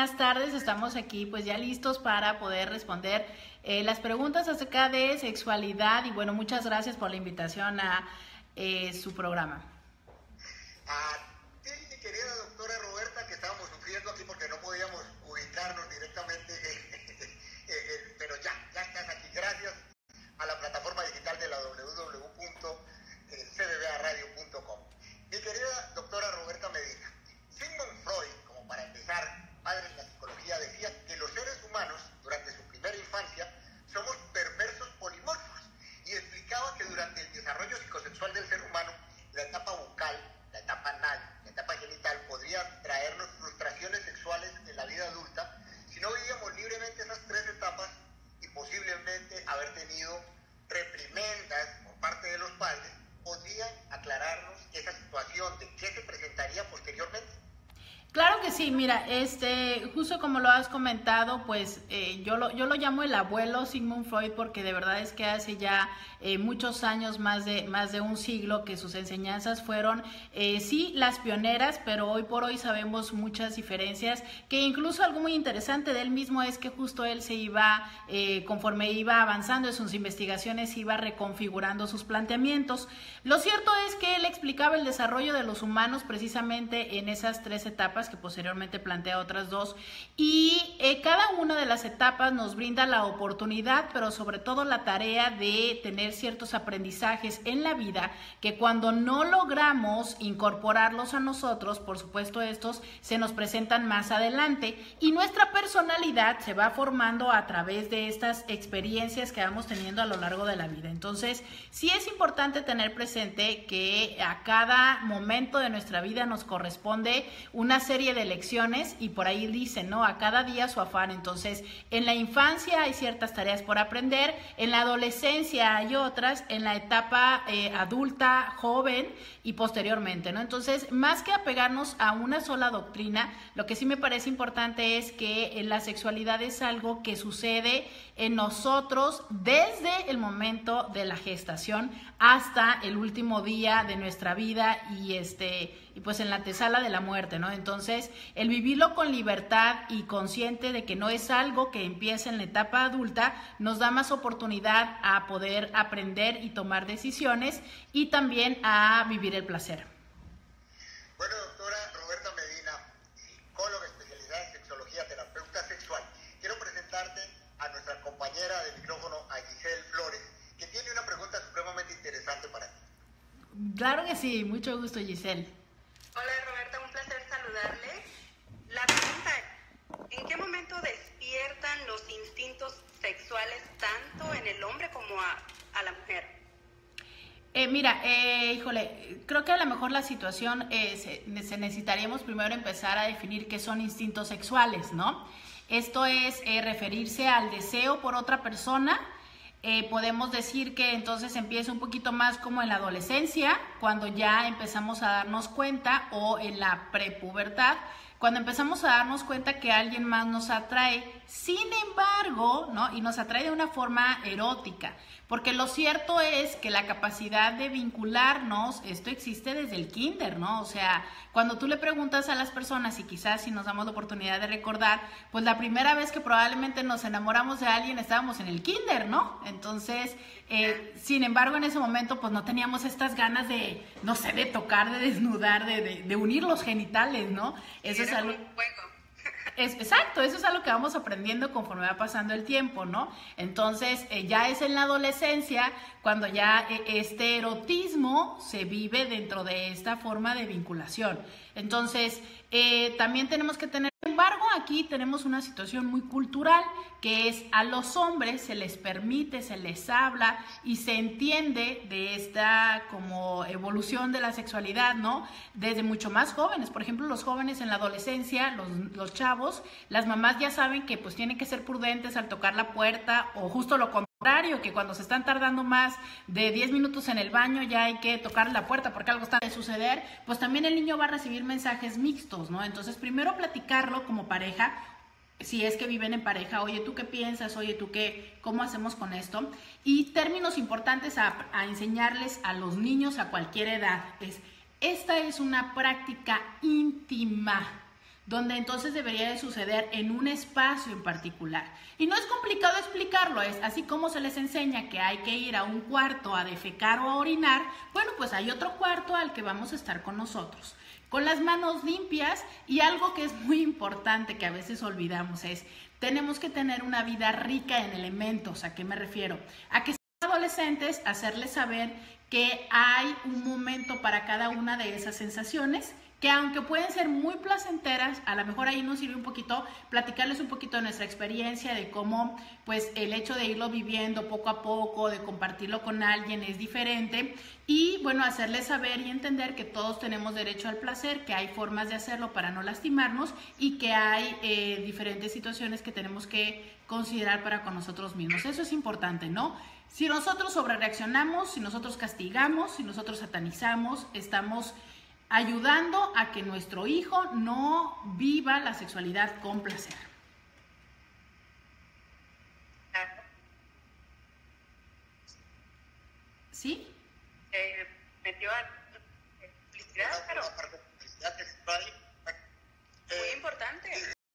buenas tardes. Estamos aquí pues ya listos para poder responder eh, las preguntas acerca de sexualidad y bueno, muchas gracias por la invitación a eh, su programa. Sí, mira, este, justo como lo has comentado, pues eh, yo, lo, yo lo llamo el abuelo Sigmund Freud porque de verdad es que hace ya eh, muchos años, más de, más de un siglo, que sus enseñanzas fueron, eh, sí, las pioneras, pero hoy por hoy sabemos muchas diferencias, que incluso algo muy interesante de él mismo es que justo él se iba, conforme iba avanzando en sus investigaciones, iba reconfigurando sus planteamientos. Lo cierto es que él explicaba el desarrollo de los humanos precisamente en esas tres etapas que posteriormente plantea otras dos. Y eh, cada una de las etapas nos brinda la oportunidad, pero sobre todo la tarea de tener ciertos aprendizajes en la vida que cuando no logramos incorporarlos a nosotros, por supuesto estos se nos presentan más adelante y nuestra personalidad se va formando a través de estas experiencias que vamos teniendo a lo largo de la vida. Entonces, sí es importante tener presente que a cada momento de nuestra vida nos corresponde una serie de lecciones y por ahí dicen, ¿no? A cada día su afán. Entonces, en la infancia hay ciertas tareas por aprender, en la adolescencia hay otras, en la etapa eh, adulta, joven y posteriormente, ¿no? Entonces, más que apegarnos a una sola doctrina, lo que sí me parece importante es que eh, la sexualidad es algo que sucede en nosotros desde el momento de la gestación hasta el último día de nuestra vida y este y pues en la tesala de la muerte, ¿no? Entonces, el vivirlo con libertad y consciente de que no es algo que empieza en la etapa adulta, nos da más oportunidad a poder aprender y tomar decisiones y también a vivir el placer. Bueno, doctora Roberta Medina, psicóloga especializada en sexología, terapeuta sexual, quiero presentarte a nuestra compañera de micrófono, a Giselle Flores, que tiene una pregunta supremamente interesante para ti. Claro que sí, mucho gusto Giselle. Hola Roberta, un placer saludarle. La pregunta es, ¿en qué momento despiertan los instintos sexuales tanto en el hombre como a, la mujer? Eh, mira, eh, híjole, creo que a lo mejor la situación eh, se, necesitaríamos primero empezar a definir qué son instintos sexuales, ¿no? Esto es referirse al deseo por otra persona, eh, podemos decir que entonces empieza un poquito más como en la adolescencia, cuando ya empezamos a darnos cuenta, o en la prepubertad, cuando empezamos a darnos cuenta que alguien más nos atrae. Sin embargo, ¿no? Y nos atrae de una forma erótica. Porque lo cierto es que la capacidad de vincularnos, esto existe desde el kinder, ¿no? O sea, cuando tú le preguntas a las personas y quizás si nos damos la oportunidad de recordar, pues la primera vez que probablemente nos enamoramos de alguien estábamos en el kinder, ¿no? Entonces, eh, sin embargo, en ese momento pues no teníamos estas ganas de, no sé, de tocar, de desnudar, de, de, unir los genitales, ¿no? Eso es algo... Es, exacto, eso es algo que vamos aprendiendo conforme va pasando el tiempo, ¿no? Entonces, eh, ya es en la adolescencia cuando ya eh, este erotismo se vive dentro de esta forma de vinculación. Entonces, eh, también tenemos que tener, aquí tenemos una situación muy cultural, que es a los hombres se les permite, se les habla y se entiende de esta como evolución de la sexualidad, ¿no? Desde mucho más jóvenes, por ejemplo, los jóvenes en la adolescencia, los, chavos, las mamás ya saben que pues tienen que ser prudentes al tocar la puerta o justo lo contrario, que cuando se están tardando más de 10 minutos en el baño ya hay que tocar la puerta porque algo está de suceder, pues también el niño va a recibir mensajes mixtos, ¿no? Entonces, primero platicarlo como pareja, si es que viven en pareja, oye, ¿tú qué piensas? Oye, ¿tú qué? ¿Cómo hacemos con esto? Y términos importantes a, a enseñarles a los niños a cualquier edad es, esta es una práctica íntima donde entonces debería de suceder en un espacio en particular. Y no es complicado explicarlo, es así como se les enseña que hay que ir a un cuarto a defecar o a orinar, bueno, pues hay otro cuarto al que vamos a estar con nosotros con las manos limpias y algo que es muy importante que a veces olvidamos es, tenemos que tener una vida rica en elementos. ¿A qué me refiero? A que adolescentes, hacerles saber que hay un momento para cada una de esas sensaciones que aunque pueden ser muy placenteras, a lo mejor ahí nos sirve un poquito platicarles un poquito de nuestra experiencia, de cómo pues el hecho de irlo viviendo poco a poco, de compartirlo con alguien es diferente y bueno, hacerles saber y entender que todos tenemos derecho al placer, que hay formas de hacerlo para no lastimarnos y que hay eh, diferentes situaciones que tenemos que considerar para con nosotros mismos. Eso es importante, ¿no? Si nosotros sobrereaccionamos, si nosotros castigamos, si nosotros satanizamos, estamos ayudando a que nuestro hijo no viva la sexualidad con placer. ¿Sí? Eh, metió a publicidad, pero